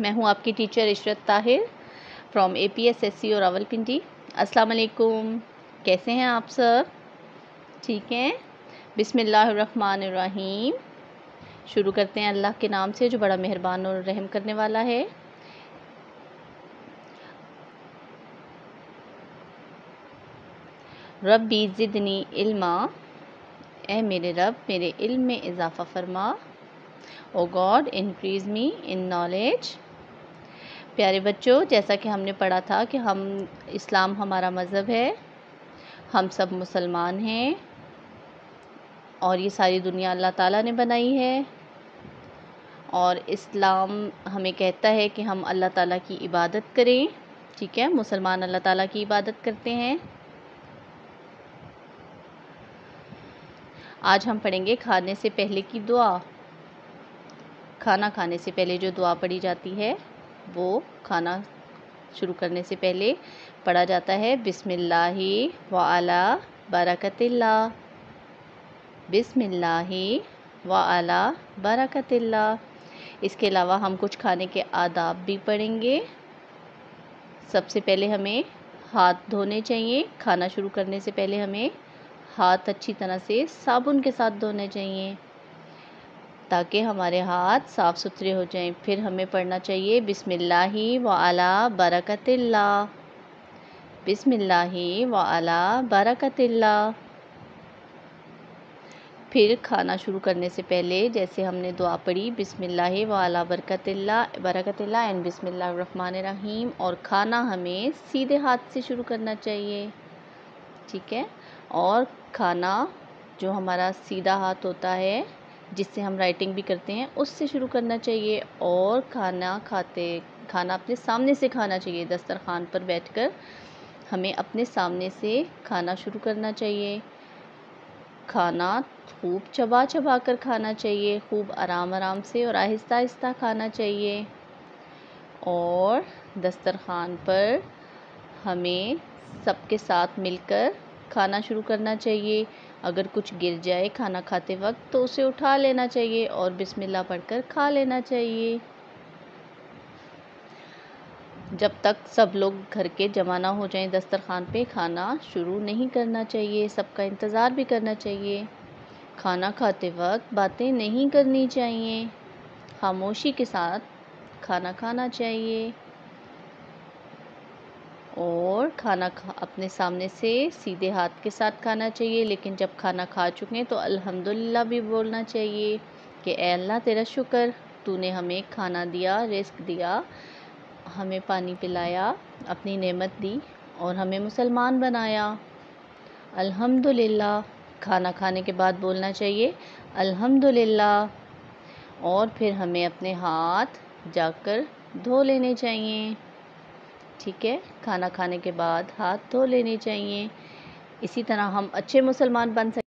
मैं हूँ आपकी teacher Ishrat Tahir from A P S S C और रावलपिंडी। अस्सलाम वालेकुम कैसे हैं आप सब ठीक हैं? बिस्मिल्लाहिर्रहमानिर्रहीम। शुरू करते हैं अल्लाह के नाम से, जो बड़ा मेहरबान और रहम करने वाला है। रब्बी ज़िदनी इल्मा। ए मेरे रब, मेरे इल्म में इजाफ़ा फरमा। O God increase me in knowledge प्यारे बच्चों, जैसा कि हमने पढ़ा था कि हम, इस्लाम हमारा मज़हब है, हम सब मुसलमान हैं, और ये सारी दुनिया अल्लाह ताला ने बनाई है, और इस्लाम हमें कहता है कि हम अल्लाह ताला की इबादत करें, ठीक है? मुसलमान अल्लाह ताला की इबादत करते हैं। आज हम पढ़ेंगे खाने से पहले की दुआ। खाना खाने से पहले जो दुआ पढ़ी जाती है वो खाना शुरू करने से पहले पढ़ा जाता है, बिस्मिल्लाहि व अला बरकतिल्ला बिस्मिल्लाहि व अला बरकतिल्ला इसके अलावा हम कुछ खाने के आदाब भी पढ़ेंगे। सबसे पहले हमें हाथ धोने चाहिए। खाना शुरू करने से पहले हमें हाथ अच्छी तरह से साबुन के साथ धोने चाहिए। ताकि हमारे हाथ साफ़ सुथरे हो जाएँ। फिर हमें पढ़ना चाहिए, बिस्मिल्लाहि व अला बरकतिल्ला बिस्मिल्लाहि व अला बरकतिल्ला फिर खाना शुरू करने से पहले जैसे हमने दुआ पढ़ी, बिस्मिल्लाहि व अला बरकतिल्ला बरकतिल्ला एंड बिस्मिल्लाहिर रहमानिर रहीम और खाना हमें सीधे हाथ से शुरू करना चाहिए। ठीक है? और खाना जो हमारा सीधा हाथ होता है जिससे हम राइटिंग भी करते हैं, उससे शुरू करना चाहिए और खाना खाते, खाना अपने सामने से खाना चाहिए। दस्तरखान पर बैठकर हमें अपने सामने से खाना शुरू करना चाहिए। खाना खूब चबा चबा कर खाना चाहिए, खूब आराम आराम से और आहिस्ता आहिस्ता खाना चाहिए। और दस्तरखान पर हमें सबके साथ मिलकर खाना शुरू करना चाहिए। अगर कुछ गिर जाए खाना खाते वक्त तो उसे उठा लेना चाहिए और बिस्मिल्लाह पढ़कर खा लेना चाहिए। जब तक सब लोग घर के जमा ना हो जाएँ, दस्तरखान पे खाना शुरू नहीं करना चाहिए, सबका इंतज़ार भी करना चाहिए। खाना खाते वक्त बातें नहीं करनी चाहिए। खामोशी के साथ खाना खाना चाहिए। और खाना खा, अपने सामने से सीधे हाथ के साथ खाना चाहिए, लेकिन जब खाना खा चुके हैं तो अल्हम्दुलिल्लाह भी बोलना चाहिए कि अल्लाह तेरा शुक्र, तूने हमें खाना दिया रिस्क दिया, हमें पानी पिलाया, अपनी नेमत दी और हमें मुसलमान बनाया। अल्हम्दुलिल्लाह, खाना खाने के बाद बोलना चाहिए, अल्हम्दुलिल्लाह, और फिर हमें अपने हाथ जाकर धो लेने चाहिए। ठीक है? खाना खाने के बाद हाथ धो लेने चाहिए। इसी तरह हम अच्छे मुसलमान बन सकते